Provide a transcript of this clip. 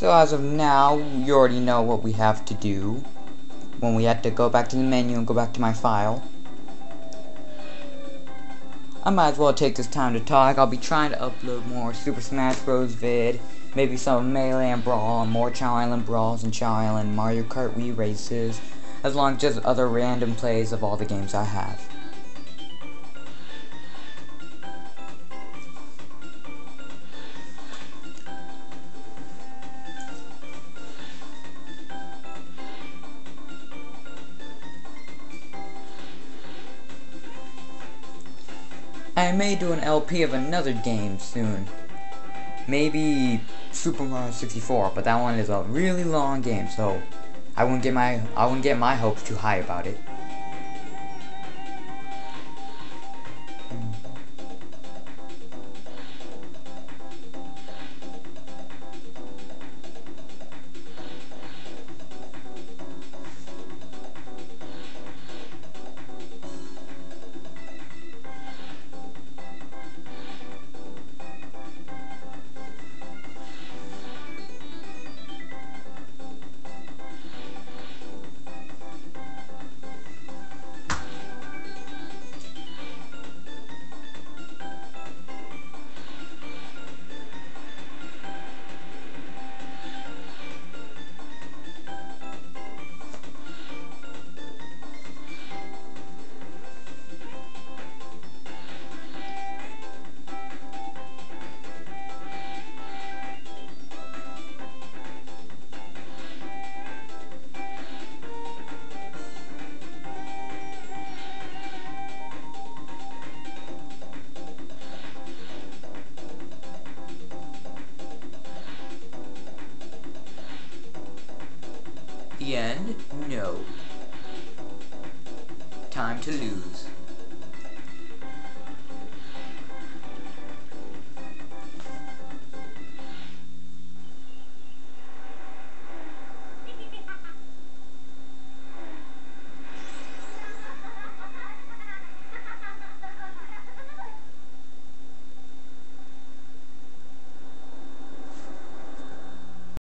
So as of now, you already know what we have to do. When we have to go back to the menu and go back to my file. I might as well take this time to talk. I'll be trying to upload more Super Smash Bros. vid. Maybe some Melee and Brawl, and more Chao Island Brawls and Chao Island Mario Kart Wii Races. As long as just other random plays of all the games I have. I may do an LP of another game soon. Maybe Super Mario 64, but that one is a really long game, so I wouldn't get my I wouldn't get my hopes too high about it. The end? No. Time to lose.